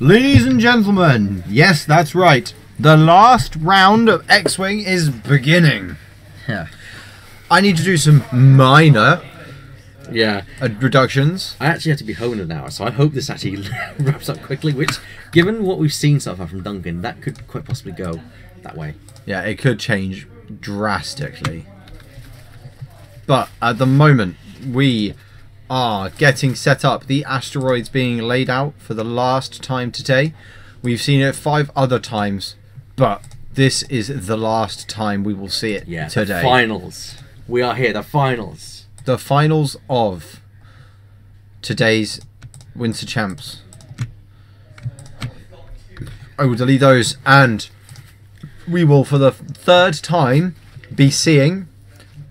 Ladies and gentlemen, yes, that's right. The last round of X Wing is beginning. Yeah. I need to do some minor Yeah. uh, reductions. I actually have to be home in an hour, so I hope this actually wraps up quickly. Which, given what we've seen so far from Duncan, that could quite possibly go that way. Yeah, it could change drastically. But at the moment, we are getting set up. The asteroids being laid out for the last time today. We've seen it five other times, but this is the last time we will see it Yeah. today. Finals. We are here. The finals. the finals of today's Winter Champs. I will delete those, and we will, for the third time, be seeing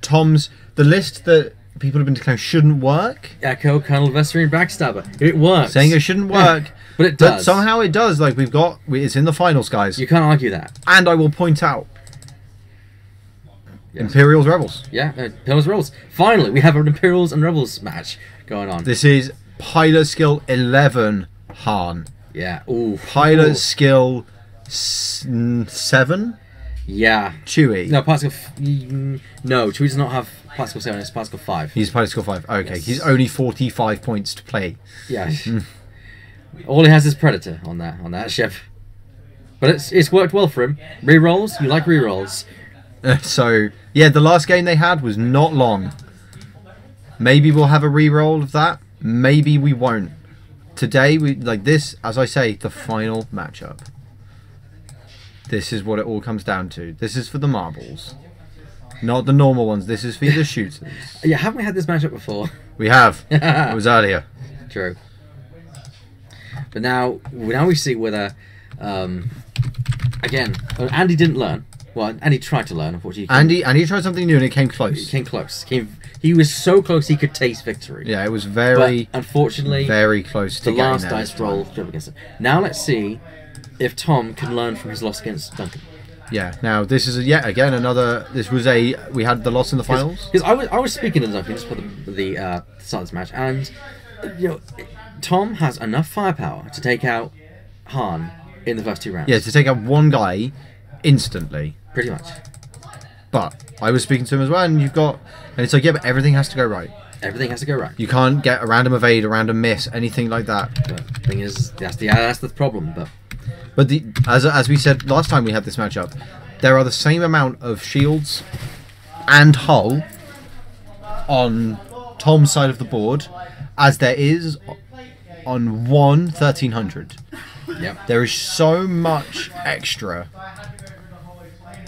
Tom's the list that people have been declaring shouldn't work, Echo, Colonel Vessery, and Backstabber. It works. saying it shouldn't work, but it but does. somehow it does. Like we've got, it's in the finals, guys, You can't argue that. and I will point out Yes. Imperials Rebels. Yeah, uh, Imperials Rebels. Finally, we have an Imperials and Rebels match going on. This is Pilot Skill 11 Han. yeah. Ooh. Pilot Ooh. skill s- n- seven. Yeah. Chewie. No. F- mm, no, Chewie does not have Particle Seven. It's Particle Five. He's pilot skill five. Okay, Yes. he's only forty-five points to play. Yeah. Hmm. All he has is Predator on that on that ship. But it's it's worked well for him. Rerolls. You like rerolls. so yeah, the last game they had was not long. Maybe we'll have a re-roll of that. Maybe we won't. Today we like this, as I say, the final matchup. This is what it all comes down to. This is for the marbles, not the normal ones. This is for the shooters. Yeah, haven't we had this matchup before? We have. It was earlier. True. But now, now we see whether, um, again, Andy didn't learn. Well, Andy tried to learn. Unfortunately, he came- Andy, Andy tried something new and it came close. came close. Came, he was so close he could taste victory. Yeah, it was But very, unfortunately, very close to the last dice roll it. Now let's see if Tom can learn from his loss against Duncan. Yeah. Now this is a, yet again another. This was a we had the loss in the finals. Because I was I was speaking to Duncan just for the the uh, start of this match, and you know, Tom has enough firepower to take out Han in the first two rounds. Yeah, to take out one guy instantly. pretty much. But I was speaking to him as well, and you've got, and it's like yeah, but everything has to go right. Everything has to go right. You can't get a random evade, a random miss, anything like that. But thing is, that's the that's the problem. But But the as as we said last time we had this matchup, there are the same amount of shields and hull on Tom's side of the board as there is on one 1300. yep. There is so much extra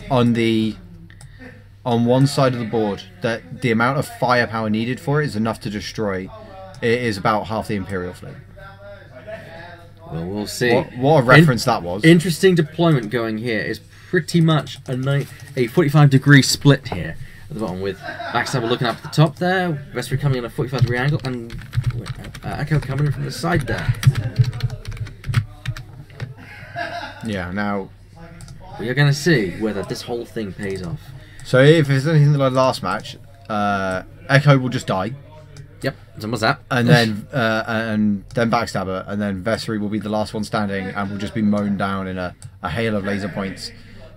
on the on one side of the board that the amount of firepower needed for it is enough to destroy. It is about half the Imperial fleet. Well, we'll see. What, what a reference that was. Interesting deployment going here is pretty much a a 45 degree split here at the bottom with Backstabber looking up at the top there, Vessery coming in a 45 degree angle, and uh, Echo coming in from the side there. yeah. Now, We are going to see whether this whole thing pays off. so if it's anything like last match, uh, Echo will just die, So what's that? and then uh, and then Backstabber, and then Vessery will be the last one standing, and will just be mown down in a, a hail of laser points,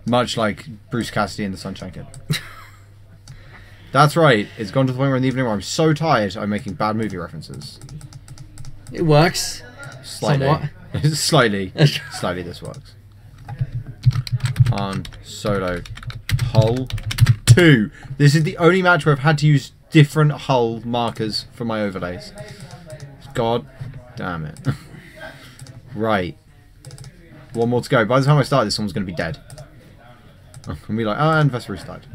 much like Bruce Cassidy in the Sunshine Kid. That's right. It's gone to the point where in the evening where I'm so tired, I'm making bad movie references. It works. Slightly. Slightly. slightly this works. Han Solo. Hull 2. This is the only match where I've had to use different hull markers for my overlays. God damn it. right. One more to go. By the time I start this, someone's going to be dead. And be like, oh, and Vessery's died.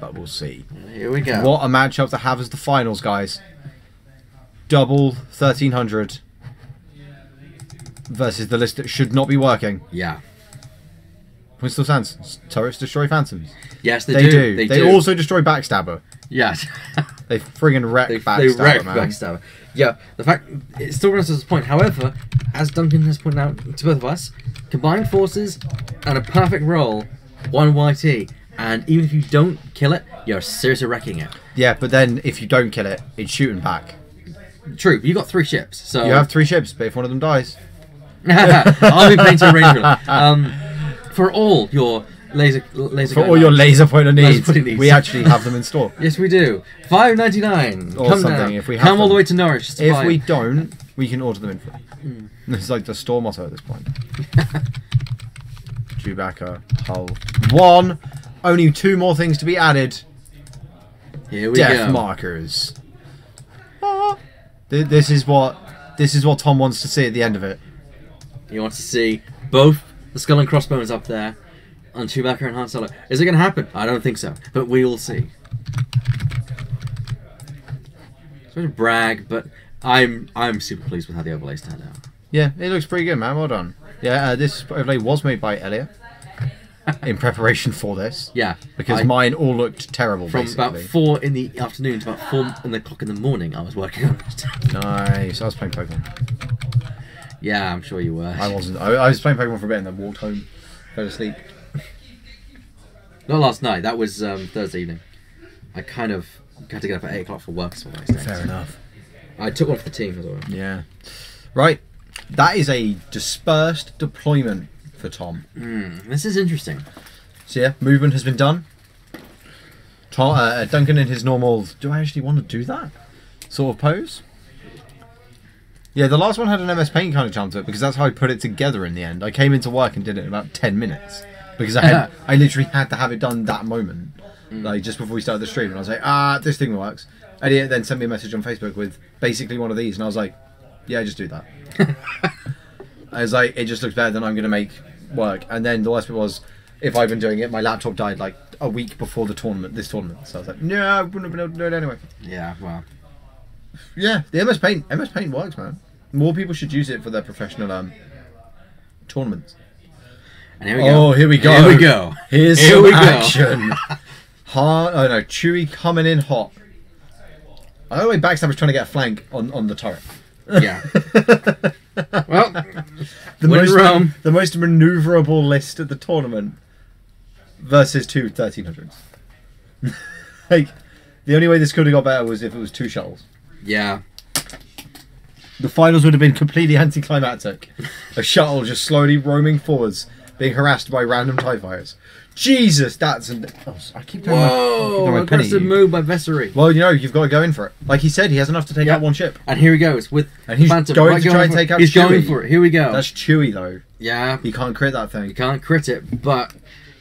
But we'll see. Here we go. What a matchup to have as the finals, guys. Double 1300 versus the list that should not be working. Yeah. Point still stands. Turrets destroy phantoms. Yes, they, They, do. do. They, They, do. also destroy Backstabber. Yes. They friggin' wreck they, Backstabber, they wreck man. Backstabber. Yeah, the fact it still runs to this point. However, as Duncan has pointed out to both of us, combined forces and a perfect roll, one YT, and even if you don't kill it, you're seriously wrecking it. Yeah, but then if you don't kill it, it's shooting back. true. You got three ships, so You have three ships, but if one of them dies, I'll be painting a range ruler. Um, for all your laser laser. for all your laser pointer needs, needs. we actually have them in store. Yes, we do. Five ninety nine. Or Come something, down. if we have Come all the way to Norwich. to If buy. we don't, we can order them in full. Hmm. It's like the store motto at this point. Chewbacca, Hull. One. Only two more things to be added. Here we go. Death go. markers. Ah. This is what this is what Tom wants to see at the end of it. He wants to see both the skull and crossbones up there on Chewbacca and Han Solo. Is it going to happen? I don't think so, but we will see. Sort of brag, but I'm I'm super pleased with how the overlays turned out. Yeah, it looks pretty good, man. Well done. Yeah, uh, this overlay was made by Elliot in preparation for this Yeah, because I- mine all looked terrible. from basically. about four in the afternoon to about four in the clock in the morning, I was working on it. Nice. I was playing Pokemon. Yeah, I'm sure you were. I wasn't. I, I was playing Pokemon for a bit and then walked home, fell asleep. Not last night. That was um, Thursday evening. I kind of had to get up at eight o'clock for work. So Fair enough. I took one for the team as well. Yeah. Right. That is a dispersed deployment for Tom. Mm, this is interesting. So yeah, movement has been done. Tom, uh, Duncan in his normal. Do I actually want to do that sort of pose? Yeah, the last one had an MS Paint kind of charm to it because that's how I put it together in the end. I came into work and did it in about ten minutes because I had I literally had to have it done that moment, like just before we started the stream. And I was like, ah, this thing works. And he then sent me a message on Facebook with basically one of these, and I was like, yeah, just do that. I was like, it just looks better than I'm going to make work. And then the worst bit was, if I've been doing it, my laptop died like a week before the tournament, this tournament. So I was like, no, I wouldn't have been able to do it anyway. Yeah, well, Yeah, the MS Paint, MS Paint works, man. More people should use it for their professional um tournaments. and here we go. Oh, here we go. Here we go. Here's Here some we action. Hard, oh no, Chewie coming in hot. I know the way Backstabber's trying to get a flank on, on the turret. Yeah. Well, the most Rome. the most maneuverable list at the tournament versus two 1300s. like the only way this could have got better was if it was two shuttles. Yeah. The finals would have been completely anticlimactic. A shuttle just slowly roaming forwards, being harassed by random TIE fighters. Jesus, that's an. Oh, I keep my, I keep Whoa! my penny Aggressive move by Vessery. Well, you know, you've got to go in for it. Like he said, he has enough to take Yeah. out one ship. And here he goes with And he's Phantom. going right to try and take out He's going for it. Here we go. That's Chewie though. yeah. He can't crit that thing. You thing. can't crit it, but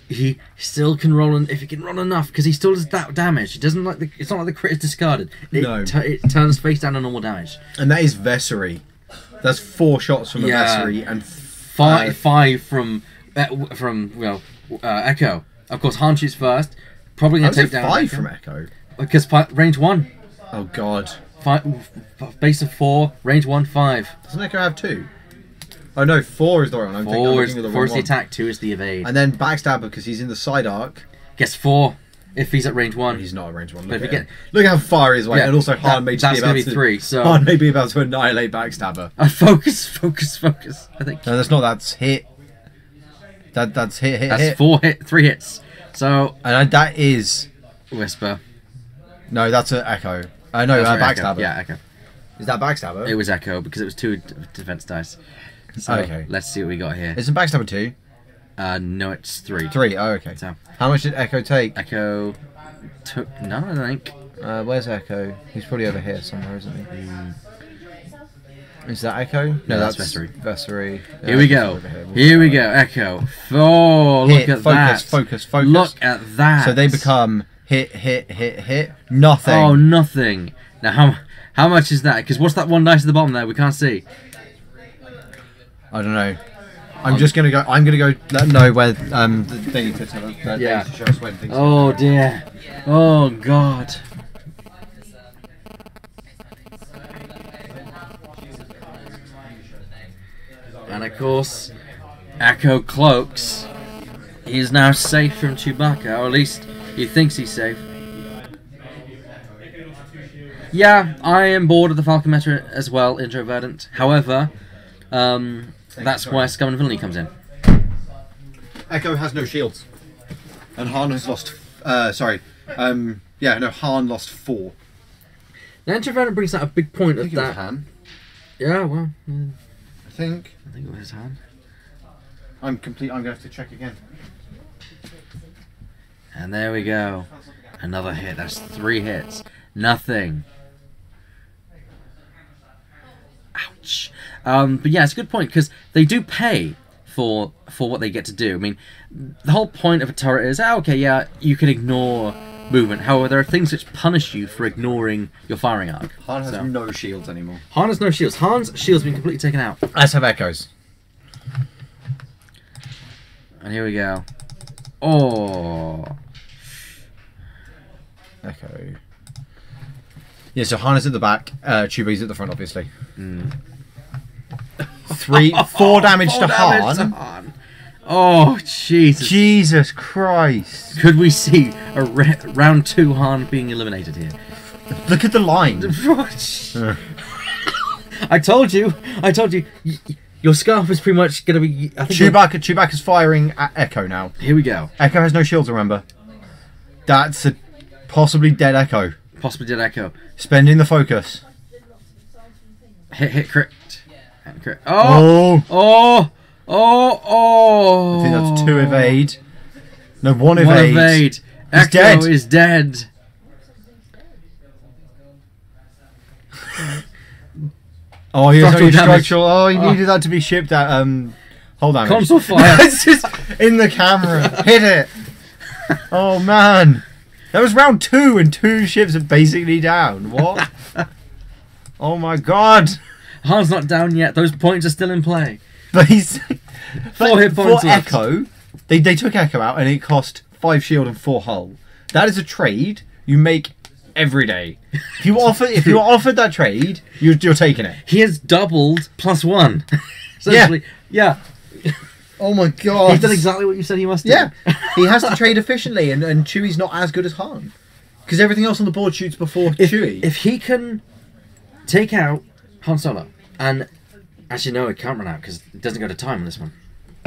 he still can roll. In, if he can roll enough, because he still does that damage. It doesn't like the. It's not like the crit is discarded. It, No. it turns face down on normal damage. And that is Vessery. That's four shots from Yeah. Vessery and Five, Uh, five from uh, from well uh, Echo. Of course, Han shoots first. Probably gonna take down five Echo. from Echo. because range one, Oh god. five, base of four, range one, five. Doesn't Echo have two? Oh no, four is the right one. I'm thinking, I'm Four is the four is the attack, two is the evade. And then Backstabber because he's in the side arc. Gets four if he's at range one. He's not a range one. Look, at him. Look how far he is away. Yeah, and also Han may just that's be about be to three, so- Han may be about to annihilate Backstabber. Uh, focus, focus, focus. I think No, that's not. That's hit. That that's hit hit that's hit. four hit, three hits. So And I- that is whisper. no. That's an Echo. Uh, no, Oh, uh, sorry, Echo. Backstabber. Yeah, echo. Is that Backstabber? It was echo because it was two d- defense dice. So Okay. let's see what we got here. Isn't Backstabber two? Uh, no, it's three. Three. Oh, okay. So How much did Echo take? echo took none. I think. Uh, where's Echo? He's probably over here somewhere, isn't he? Mm. Is that Echo? No, that's that's Vessery. Vessery. Yeah, Here we go. here. We'll Here we go. go. Echo. Oh, look at focus, that. focus, focus. Look at that. So they become hit, hit, hit, hit. Nothing. Oh, nothing. Now how how much is that? Because what's that one dice at the bottom there? We can't see. I don't know. I'm just gonna go. I'm gonna go. Let them know where um the thing to tell us. Yeah. To show us when things. Oh dear. Oh god. And of course, Echo cloaks. He is now safe from Chewbacca, or at least he thinks he's safe. Yeah, I am bored of the Falcon meta as well, introverdant. However, um, that's why Scum and Villainy comes in. Echo has no shields, and Han has lost. Uh, sorry. Um. Yeah. No. Han lost four. Now, Interference brings out a big point I of think it was that. Han. Yeah, well, mm, I think. I think it was his hand. I'm complete. I'm gonna have to check again. And there we go. Another hit. That's three hits. Nothing. Ouch. Um, but yeah, it's a good point because they do pay for for what they get to do. I mean, the whole point of a turret is, oh, okay, yeah, you can ignore movement. However, there are things which punish you for ignoring your firing arc. Han has So- no shields anymore. Han has no shields. Han's shield's been completely taken out. Let's have echoes. And here we go. Oh. Echo. Yeah, so Han is at the back. Uh, Chewbacca's at the front, obviously. Mm. Three, four damage Four to damage Han. to Han. Oh, Jesus. Jesus Christ! Could we see a re- round two Han being eliminated here? Look at the line. I told you. I told you. Your scarf is pretty much gonna be. I think Chewbacca, Chewbacca's firing at Echo now. Here we go. Echo has no shields, remember. That's a possibly dead Echo. Possibly dead echo. Spending the focus. Hit, hit, crit. And crit. Oh, Oh! oh, oh, oh. I think that's two evade. No, one One evade. evade. He's Echo dead. is dead. Oh, he Structural only structural. Oh, he Oh. needed that to be shipped at um, hold on. Console fire. it's just in the camera. Hit it. Oh man, that was round two, and two ships are basically down. What? oh my god! Han's not down yet. Those points are still in play. But he's Four but hit points for left. Echo. They they took Echo out, and it cost five shield and four hull. That is a trade you make every day. If you offer if you are offered that trade, you're, you're taking it. He has doubled plus one. Essentially, yeah. Oh my god! He's done exactly what you said he must do. Yeah, he has to trade efficiently, and, and Chewie's not as good as Han. Because everything else on the board shoots before If, Chewie. if he can take out Han Solo, and actually no, it can't run out because it doesn't go to time on this one.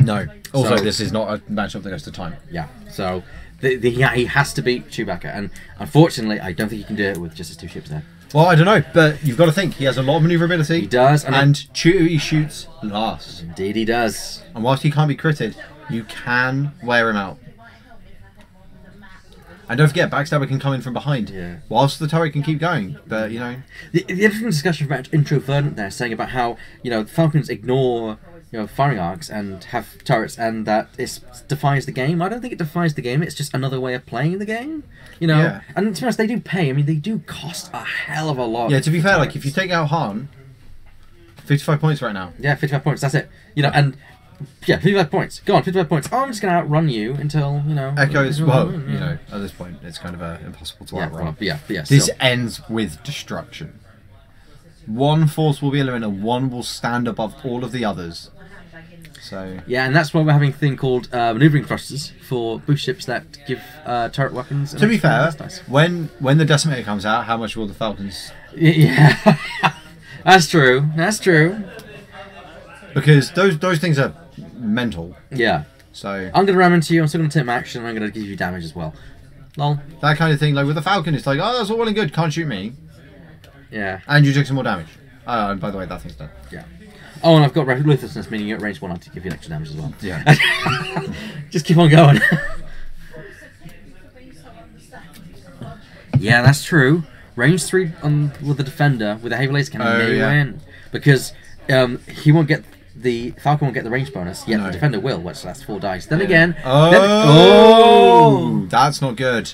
no. Also, So- this is not a matchup that goes to time. Yeah, so the, the, yeah, he has to beat Chewbacca, and unfortunately, I don't think he can do it with just his two ships there. Well, I don't know, but you've got to think he has a lot of maneuverability. He does, and, and Chewie shoots last. indeed he does. And whilst he can't be critted, you can wear him out. And don't forget, Backstabber can come in from behind. Yeah. Whilst the turret can keep going, but you know, The, the interesting discussion about Intro Verdant there, saying about how you know Falcons ignore you know firing arcs and have turrets, and that it defies the game. I don't think it defies the game. It's just another way of playing the game. You know, Yeah. and to be honest, they do pay. I mean, they do cost a hell of a lot. yeah. To be fair, like if you take out Han, fifty-five points right now. yeah, fifty-five points. That's it. You know, and yeah, fifty-five points. Go on, fifty-five points. Oh, I'm just gonna outrun you until you know. Echoes, well, Yeah. you know, at this point, it's kind of uh, impossible to Yeah, outrun. well, yeah, yeah. This still. ends with destruction. One force will be eliminated, one will stand above all of the others. So, Yeah, and that's why we're having a thing called uh, maneuvering thrusters for boost ships that give uh, turret weapons. to be fair, nice. when when the decimator comes out, how much will the Falcons? Yeah, that's true. That's true. Because those those things are mental. Yeah, So I'm gonna ram into you. I'm still gonna take my action. and I'm gonna give you damage as well. Lol. that kind of thing, like with the Falcon, it's like, oh, that's all well and good, can't shoot me, Yeah, and you took some more damage. Oh, and by the way, that thing's done. yeah. Oh, and I've got ruthlessness, meaning you're at range one. I have to give you extra damage as well. Yeah. Just keep on going. yeah, that's true. Range three on with the defender with a heavy laser cannon Oh, yeah. because um, he won't get the Falcon won't get the range bonus. Yet No. the defender will, which that's four dice. Then Yeah. again, Oh, then- oh, that's not good.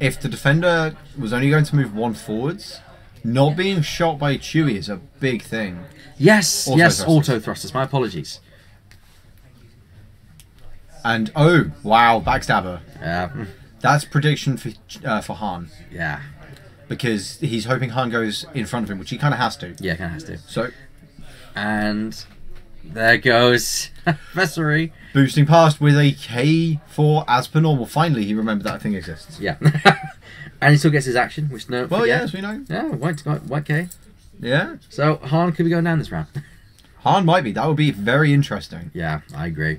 If the defender was only going to move one forwards, not being shot by Chewie is a big thing. yes, Auto yes, thrusters. auto thrusters. My apologies. And oh wow, backstabber. Yeah, That's prediction for uh, for Han yeah, because he's hoping Han goes in front of him, which he kind of has to. yeah. Kind of has to. So And there goes Vessery. boosting past with a K4 as per normal. Finally, he remembered that thing exists. Yeah, and he still gets his action, which no. Well, forget. yes, we know. Yeah, white, white, white K. Yeah, So Han could be going down this round. Han might be. That would be very interesting. yeah, I agree.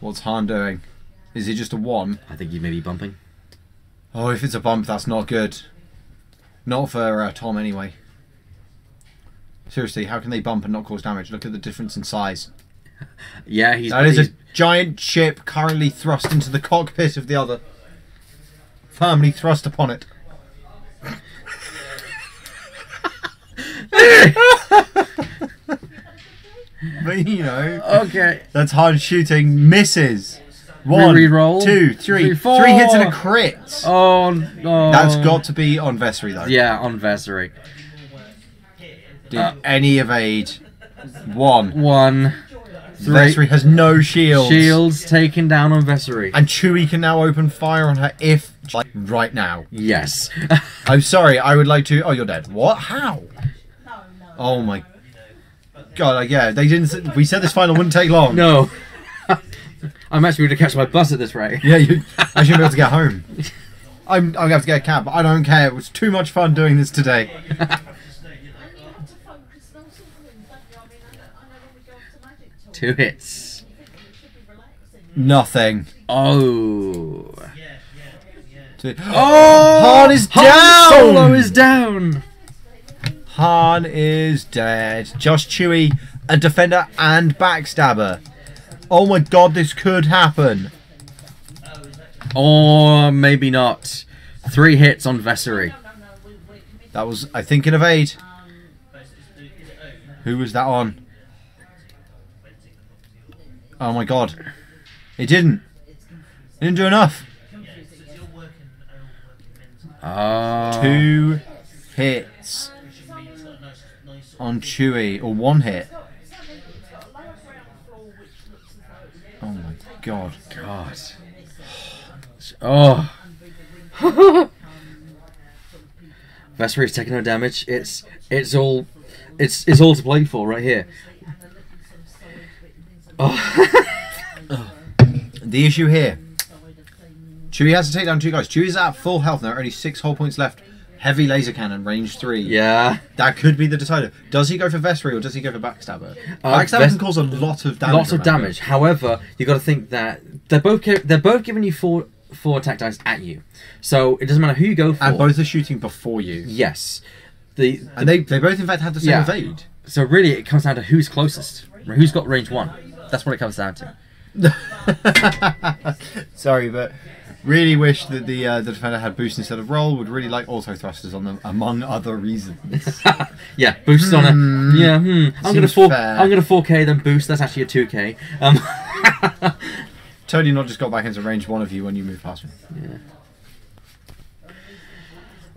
What's Han doing? Is he just a one? I think he may be bumping. Oh, if it's a bump, that's not good. Not for uh, Tom, anyway. Seriously, how can they bump and not cause damage? Look at the difference in size. Yeah, he's. That is he's a giant chip currently thrust into the cockpit of the other. Firmly thrust upon it. but you know, okay. that's hard shooting. Misses. One, re-roll. two, three, Three, four. three hits and a crit. Oh no. That's got to be on Vessery though. Yeah, on Vessery. Did Uh, any evade? One. One. Three. Vessery has no shields. Shields taken down on Vessery. And Chewie can now open fire on her if like right now. Yes. I'm sorry, I would like to. Oh, you're dead. What? How? Oh my god! Like, yeah, they didn't. We said this final wouldn't take long. no. I'm actually going to catch my bus at this rate. Yeah, you. I should be able to get home. I'm. I'm gonna have to get a cab. I don't care. It was too much fun doing this today. Two hits. Nothing. Oh. Two- Oh! Han is Han down! Solo is down. Han is dead. Just Chewie, a defender and backstabber. Oh my god, this could happen. Or maybe not. Three hits on Vessery. That was, I think, an evade. Who was that on? Oh my god. It didn't. It didn't do enough. Oh. Two hits on Chewie, or one hit. Oh my god. God. Oh. Vessery's taking no damage. It's it's all it's it's all to play for right here. Oh. The issue here. Chewie has to take down two guys. Chewie's at full health now, only six whole points left. Heavy laser cannon, range three. yeah. That could be the decider. Does he go for Vessery or does he go for Backstabber? Uh, Backstabber Ves- can cause a lot of damage. Lots of remember? damage. However, you got to think that they're both they're both giving you four four attack dice at you, so it doesn't matter who you go for. And both are shooting before you. yes, the, And they, they both, in fact, have the same Yeah. evade. so really it comes down to who's closest, who's got range one. That's what it comes down to. Sorry, but really wish that the uh, the defender had boost instead of roll. Would really like auto thrusters on them, among other reasons. yeah, boost on it. Yeah, hmm. I'm gonna Seems four. fair. I'm gonna 4K then boost. That's actually a 2K. Um, Tony not just got back into range one of you when you move past me. yeah.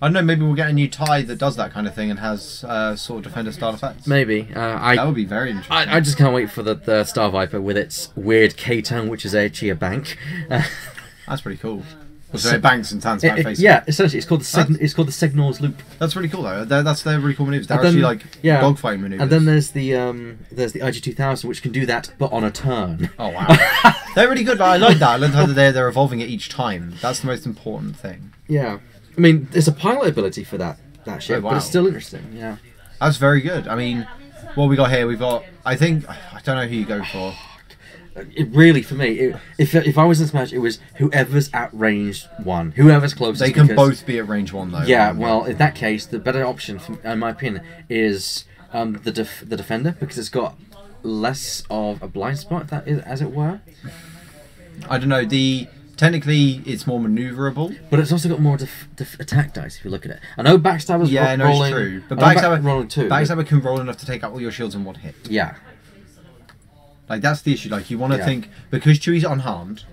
I don't know. Maybe we'll get a new tie that does that kind of thing and has uh, sort of defender style effects. Maybe. Uh, That I. would be very interesting. I, I just can't wait for the, the Star Viper with its weird K turn, which is actually a bank. That's pretty cool. So it banks and turns it- back it- facing. yeah, essentially, it's called the sig- it's called the Segnor's Loop. That's really cool though. They're, that's their really cool maneuvers. They're then- actually like yeah. dogfighting maneuvers. And then there's the um, there's the IG two thousand, which can do that, but on a turn. oh wow, they're really good. I like that. I like how they're they're evolving it each time. That's the most important thing. Yeah, I mean, there's a pilot ability for that that ship, Oh, but it's still interesting. Yeah. That's very good. I mean, what we got here? We've got. I think I don't know who you go for. It really, for me, it, if if I was in this match, it was whoever's at range one, whoever's closest. They can because- both be at range one though. Yeah, well, in that case, the better option, for, in my opinion, is um, the def- the defender because it's got less of a blind spot, that is, as it were. I don't know. The technically it's more maneuverable. But it's also got more def- def- attack dice if you look at it. I know Backstabber's Yeah, ro- no, rolling. it's true. But I know Back- rolling too. but- backstabber can roll enough to take out all your shields in one hit. Yeah, Like that's the issue. Like you want to Yeah. think because Chewie's unharmed,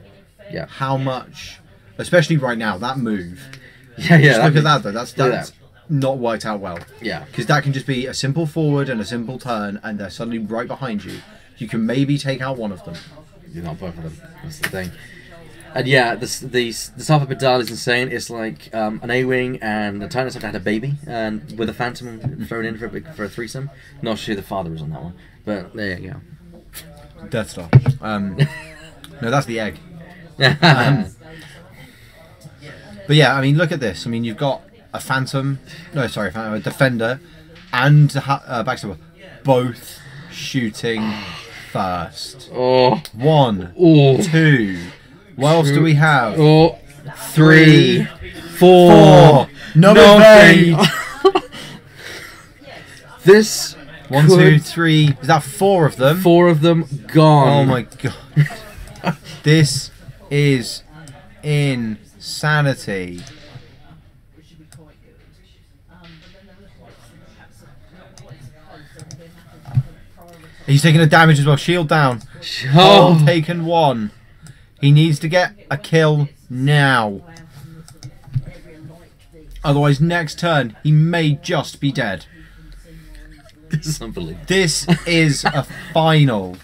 yeah, how much, especially right now, that move. yeah, yeah. just look that'd at that though. That's that's not worked out well. Yeah, Because that can just be a simple forward and a simple turn, and they're suddenly right behind you. You can maybe take out one of them. you're not both of them. That's the thing. And yeah, the the the Alpha Bedal is insane. It's like um, an A-wing and the Titanus have had a baby, and with a Phantom thrown in for a for a threesome. Not sure who the father is on that one, but there you Death Star. Um, no, that's the egg. Um, But yeah, I mean, look at this. I mean, you've got a Phantom, no, sorry, Phantom, a Defender, and a ha- uh, Backstabber, both shooting first. oh, One, oh, two. What else do we have? Three, four. No No evade. evade. this One, two, three. Is that four of them? four of them gone. Oh my god. this is insanity. He's taking a damage as well. Shield down. Oh, Oh, taken one. He needs to get a kill now. Otherwise, next turn, he may just be dead. This is unbelievable. This is a final.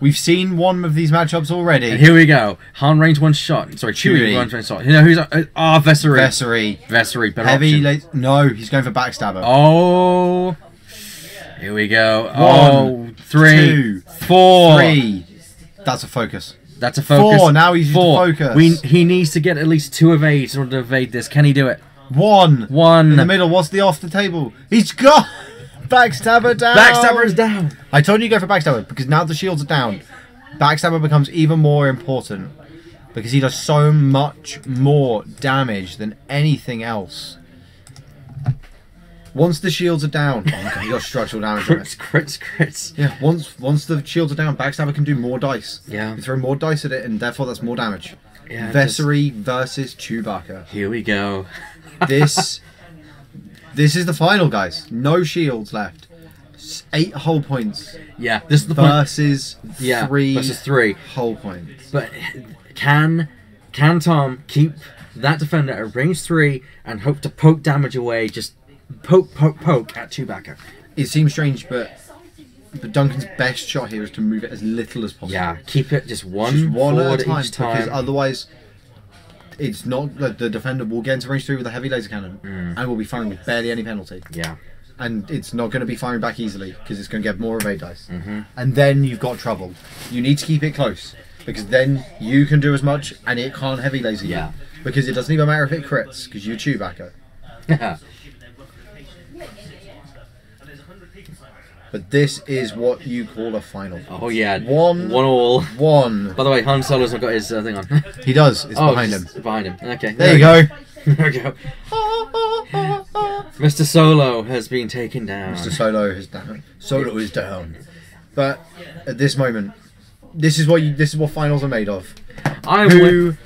We've seen one of these matchups And already. here we go. Han range one shot. Sorry, Chewie Chewie. one shot. You know who's uh, ah Vessery. Vessery. Vessery. Better Heavy. option. No, he's going for backstabber. Oh. Here we go. One, oh, three, two, four. Three. That's a focus. That's a focus. Four, now he's Four. focus. We, he needs to get at least two evades in order to evade this. Can he do it? One. One. In the middle. What's the off the table? He's got backstabber down. Backstabber is down. I told you to go for backstabber because now the shields are down. Backstabber becomes even more important because he does so much more damage than anything else. Once the shields are down, oh my god, he got structural damage Crits, crits, crits. Yeah, once once the shields are down, backstabber can do more dice. Yeah. You throw more dice at it, and therefore that's more damage. Yeah, just- Vessery versus Chewbacca. Here we go. This this is the final, guys. No shields left. S- Eight whole points Yeah, this is the point. versus Yeah, three versus three. whole points. But can can Tom keep that defender at range three and hope to poke damage away? Just poke, poke, poke at Chewbacca. It seems strange, but but Duncan's best shot here is to move it as little as possible. Yeah, keep it just one, just one forward at a time, each time. because otherwise. It's not like the defender will get into range three with a heavy laser cannon Mm. and will be firing with barely any penalty. yeah, and it's not going to be firing back easily because it's going to get more evade dice. Mm-hmm. And then you've got trouble. You need to keep it close because then you can do as much and it can't heavy laser you. Yeah. Because it doesn't even matter if it crits because you're Chewbacca. But this is what you call a final. oh yeah, One- one all. One. By the way, Han Solo's not got his uh, thing on. He does. It's oh, behind him. Behind him. Okay. There you go. There we go. Mr. Solo has been taken down. Mr. Solo is down. Solo is down. But at this moment, this is what you, this is what finals are made of. I Who,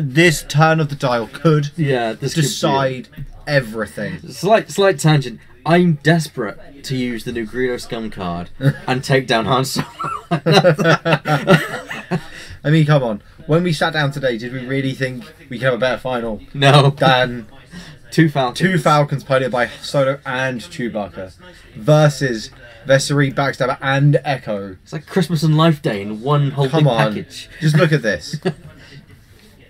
this turn of the dial could Yeah, this could decide everything. Slight, slight tangent. I'm desperate to use the new Greedo Scum card and take down Han Solo. I mean, come on. When we sat down today, did we really think we could have a better final no, than two Falcons. two Falcons piloted by Solo and Chewbacca versus Vessery, Backstabber, and Echo? It's like Christmas and Life Day in one whole Come big on. package. Just look at this.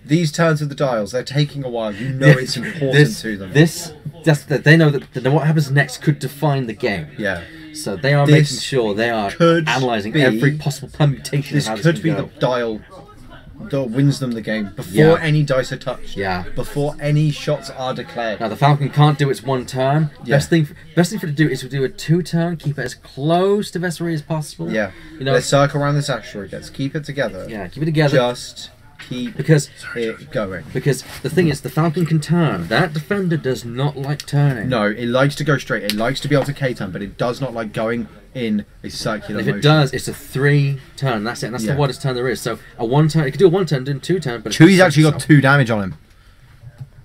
These turns of the dials, they're taking a while. You know it's important this, to them. This, that's that they know that, that what happens next could define the game. yeah. So they are This making sure they are analyzing be- every possible permutation. This could be can the dial that wins them the game before Yeah. any dice are touched. Yeah. Before any shots are declared. Now the Falcon can't do its one turn. Yeah. Best thing, best thing for it to do is to do a two turn. Keep it as close to Vessery as possible. Yeah. You know. Let's circle around this asteroid. Let's keep it together. Yeah. Keep it together. Just keep because it eh, going. because the thing is, the Falcon can turn. That defender does not like turning. No, it likes to go straight. It likes to be able to K turn, but it does not like going in a circular If motion. it does, it's a three turn. That's it. That's Yeah. the widest turn there is. So a one turn, it could do a one turn, then two turn. But it's Chewie's actually got two damage on him.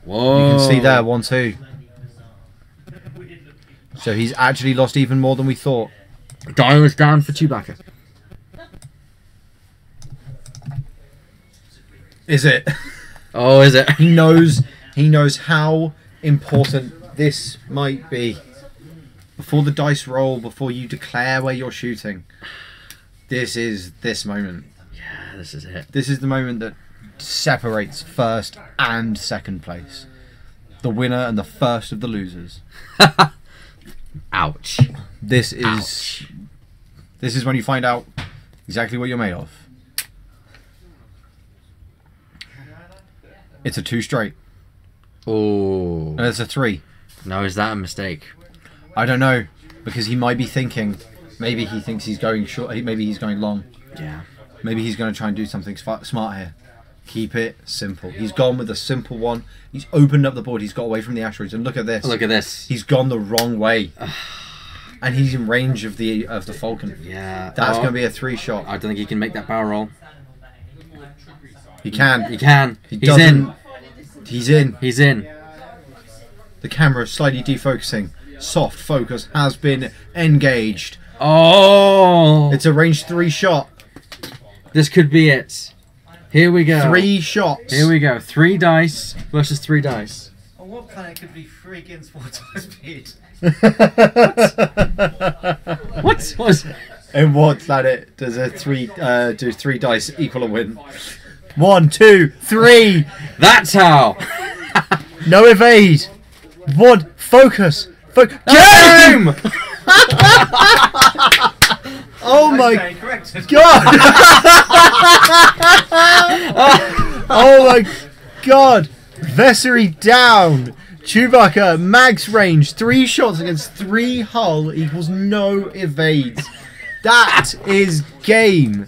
Whoa! You can see there, one, two. So he's actually lost even more than we thought. Dial is down for Chewbacca. Is it? Oh, is it? he knows. He knows how important this might be. Before the dice roll, before you declare where you're shooting, this is this moment. Yeah, this is it. This is the moment that separates first and second place. The winner and the first of the losers. Ouch. This is Ouch. this is when you find out exactly what you're made of. It's a two straight. Oh. And it's a three. No, is that a mistake? I don't know because he might be thinking. Maybe he thinks he's going short. Maybe he's going long. Yeah. Maybe he's going to try and do something smart here. Keep it simple. He's gone with a simple one. He's opened up the board. He's got away from the asteroids. And look at this. Look at this. He's gone the wrong way. and he's in range of the of the Falcon. Yeah. That's oh, going to be a three shot. I don't think he can make that barrel roll. He can. He can. He He's doesn't. in. He's in. He's in. The camera is slightly defocusing. Soft focus has been engaged. Oh! It's a range three shot. This could be it. Here we go. Three shots. Here we go. Three dice versus three dice. On what planet could be three against four times speed? What? What was? In what planet does a three uh, do three dice equal a win? One, two, three. That's how. No evade. One. Focus. Fo- Game. Game. Oh my god. oh my god. Vessery down. Chewbacca max range. Three shots against three hull equals no evades. That is game.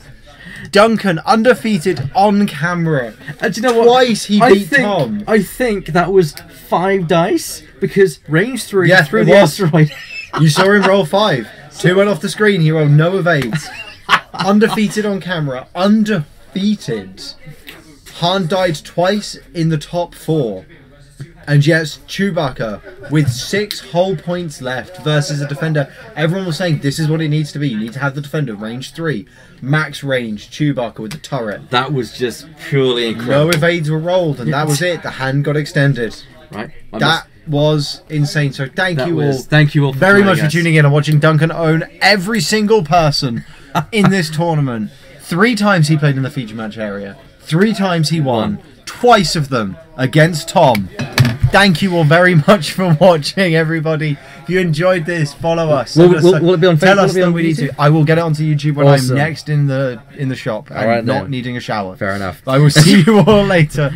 Duncan undefeated on camera. And you know what? Twice he I beat think, Tom. I think that was five dice because range three Yeah, through the was. asteroid. You saw him roll five. Two went off the screen. He rolled no evades. Undefeated on camera. Undefeated. Han died twice in the top four. And yes, Chewbacca with six whole points left versus a defender. Everyone was saying this is what it needs to be. You need to have the defender range three, max range Chewbacca with the turret. that was just purely incredible. No evades were rolled, and that was it. The hand got extended. right? I That was insane. So thank that you was. all Thank you all very much for tuning in and watching Duncan own every single person in this tournament. Three times he played in the feature match area. Three times he won. Twice of them against Tom. Thank you all very much for watching, everybody. If you enjoyed this, follow us. Will- will- will it be on Tell Facebook? Will us that we need to. I will get it onto YouTube when Awesome. I'm next in the in the shop and right not then. needing a shower. Fair enough. I will see you all later.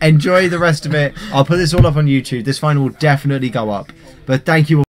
Enjoy the rest of it. I'll put this all up on YouTube. This final will definitely go up. But thank you all.